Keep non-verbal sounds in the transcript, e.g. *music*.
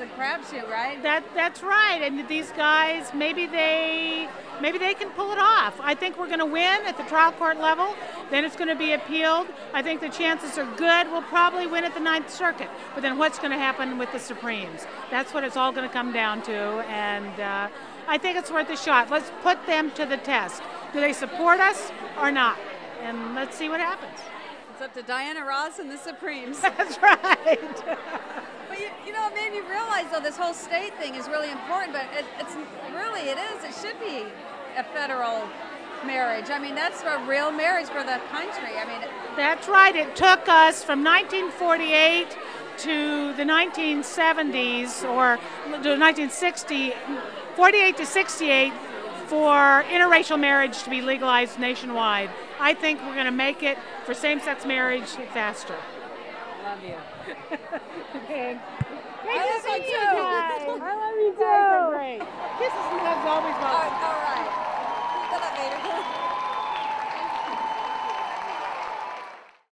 it's a crapshoot, right? That that's right. And these guys, maybe they maybe they can pull it off. I think we're going to win at the trial court level. Then it's going to be appealed. I think the chances are good. We'll probably win at the Ninth Circuit. But then what's going to happen with the Supremes? That's what it's all going to come down to. And uh, I think it's worth a shot. Let's put them to the test. Do they support us or not? And let's see what happens. It's up to Diana Ross and the Supremes. *laughs* That's right. *laughs* but you, you, know, it made me this whole state thing is really important. But it, it's really it is. It should be a federal marriage. I mean, that's a real marriage for the country. I mean, that's right. It took us from 1948 to the 1970s or to 1960, 48 to 68 for interracial marriage to be legalized nationwide. I think we're going to make it for same-sex marriage faster. Love you. *laughs* Great I to see